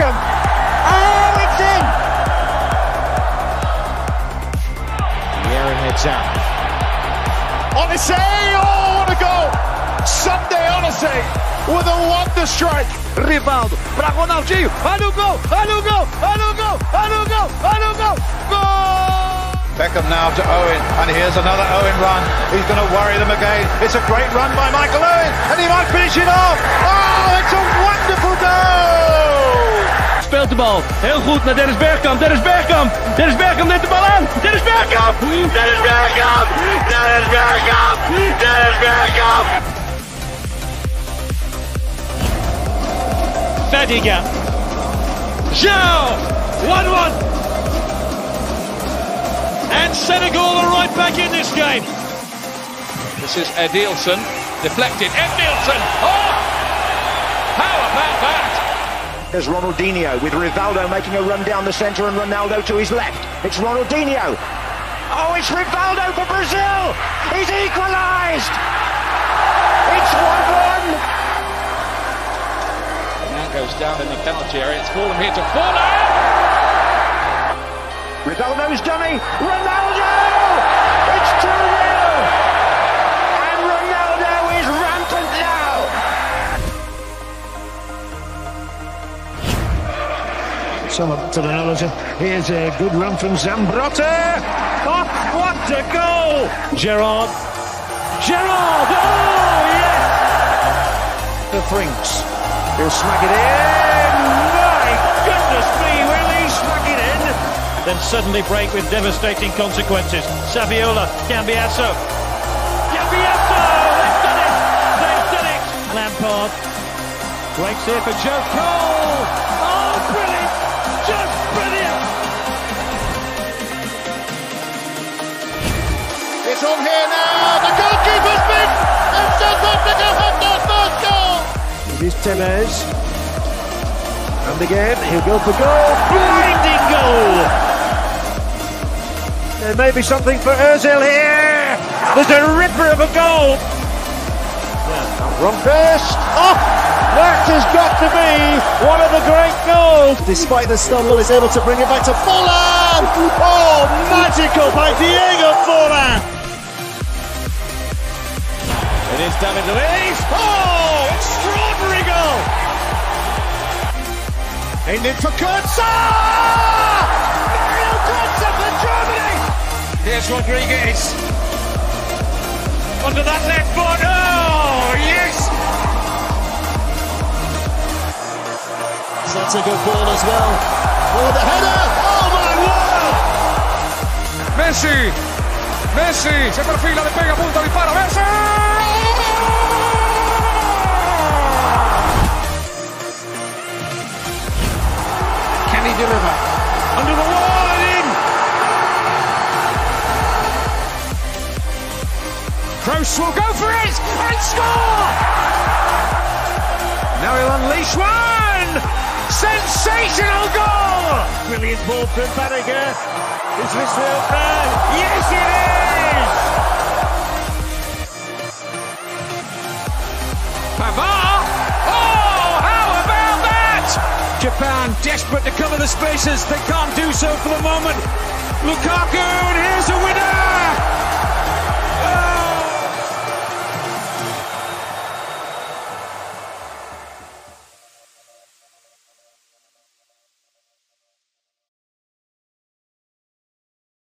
Beckham. Oh, it's in. Vieira heads out. Oliseh! Oh, what a goal! Sunday Oliseh with a wonder strike. Rivaldo para Ronaldinho. Olha o gol! Olha o gol! Olha o gol! Olha o gol! Olha o gol! Gol! Beckham now to Owen, and here's another Owen run. He's going to worry them again. It's a great run by Michael Owen, and he might finish it off. Oh, it's a wonderful goal! Speelt de bal. Heel goed naar Dennis Bergkamp. Dennis Bergkamp. Dennis Bergkamp neemt de bal aan. Dennis Bergkamp. Dennis Bergkamp. Dennis Bergkamp. Dennis Bergkamp. Fadiga. Zhao. 1-1. And Senegal are right back in this game. This is Edilson. Deflected. Edilson. Oh! How about that? There's Ronaldinho with Rivaldo making a run down the centre and Ronaldo to his left. It's Ronaldinho. Oh, it's Rivaldo for Brazil. He's equalised. It's 1 1. Man goes down in the penalty area. It's fallen here to Fuller. Rivaldo's dummy. Ronaldo! The knowledge. Here's a good run from Zambrotta. Oh, what a goal! Gerrard. Gerrard! Oh, yes! The Frings. He'll smack it in. My goodness me, will he smack it in? Then suddenly break with devastating consequences. Saviola, Cambiasso. Cambiasso! They've done it! They've done it! Lampard. Breaks here for Joe Cole. Oh, brilliant! It's on here now. The goalkeeper's missed, and South Africa have their first goal. It is Tevez. And again, he'll go for goal. Blinding goal! There may be something for Ozil here. There's a ripper of a goal. Ronfest. Oh, that has got to be one of the great goals. Despite the stumble, is able to bring it back to Forlan. Oh, magical by Diego David Luiz. Oh, extraordinary goal! Aimed in for Götze. Mario Götze for Germany. Here's Rodriguez. Onto that left foot. Oh, yes! So that's a good ball as well. Oh, the header! Oh my word! Messi. Messi se perfila, le pega, punta, dispara. Messi. Kroos will go for it and score. Now he'll unleash one. Sensational goal. Brilliant ball from Banniger. Is this the opener? Yes, it is! Pavard! Oh, how about that? Japan desperate to cover the spaces. They can't do so for the moment. Lukaku,